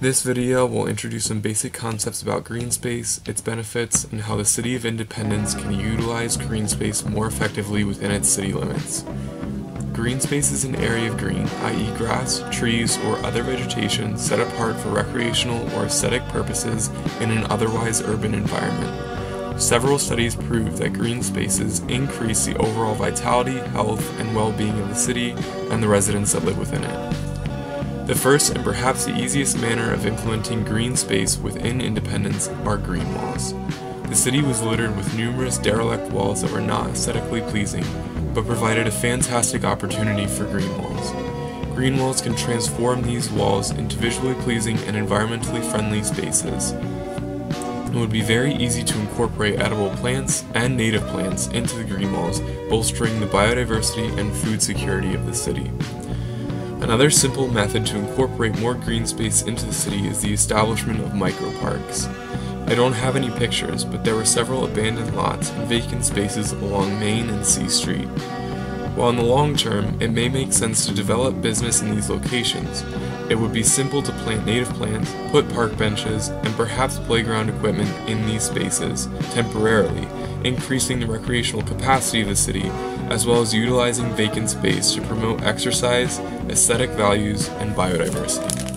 This video will introduce some basic concepts about green space, its benefits, and how the City of Independence can utilize green space more effectively within its city limits. Green space is an area of green, i.e. grass, trees, or other vegetation set apart for recreational or aesthetic purposes in an otherwise urban environment. Several studies prove that green spaces increase the overall vitality, health, and well-being of the city and the residents that live within it. The first and perhaps the easiest manner of implementing green space within Independence are green walls. The city was littered with numerous derelict walls that were not aesthetically pleasing, but provided a fantastic opportunity for green walls. Green walls can transform these walls into visually pleasing and environmentally friendly spaces. It would be very easy to incorporate edible plants and native plants into the green walls, bolstering the biodiversity and food security of the city. Another simple method to incorporate more green space into the city is the establishment of microparks. I don't have any pictures, but there were several abandoned lots and vacant spaces along Main and C Street. While in the long term, it may make sense to develop business in these locations, it would be simple to plant native plants, put park benches, and perhaps playground equipment in these spaces, temporarily, increasing the recreational capacity of the city, as well as utilizing vacant space to promote exercise, aesthetic values, and biodiversity.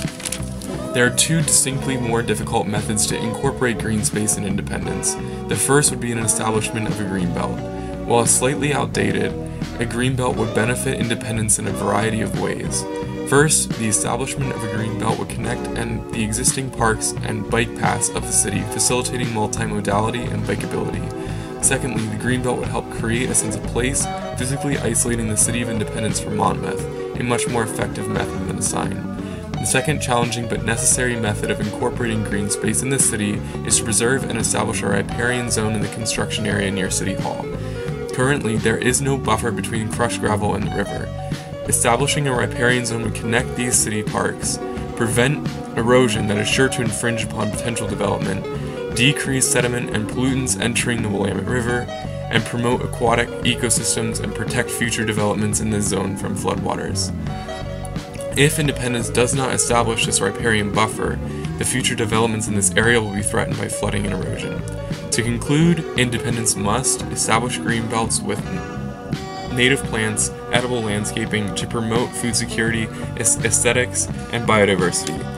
There are two distinctly more difficult methods to incorporate green space in Independence. The first would be an establishment of a green belt. While slightly outdated, a green belt would benefit Independence in a variety of ways. First, the establishment of a green belt would connect and the existing parks and bike paths of the city, facilitating multimodality and bikeability. Secondly, the Greenbelt would help create a sense of place, physically isolating the city of Independence from Monmouth, a much more effective method than a sign. The second challenging but necessary method of incorporating green space in the city is to preserve and establish a riparian zone in the construction area near City Hall. Currently, there is no buffer between crushed gravel and the river. Establishing a riparian zone would connect these city parks, prevent erosion that is sure to infringe upon potential development, decrease sediment and pollutants entering the Willamette River, and promote aquatic ecosystems and protect future developments in this zone from floodwaters. If Independence does not establish this riparian buffer, the future developments in this area will be threatened by flooding and erosion. To conclude, Independence must establish green belts with native plants, edible landscaping to promote food security, aesthetics, and biodiversity.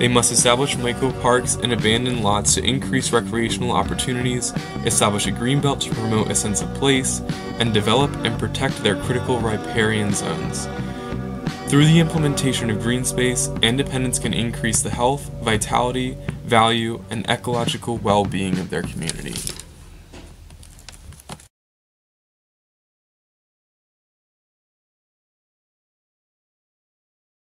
They must establish micro-parks and abandoned lots to increase recreational opportunities, establish a greenbelt to promote a sense of place, and develop and protect their critical riparian zones. Through the implementation of green space, independence can increase the health, vitality, value, and ecological well-being of their community.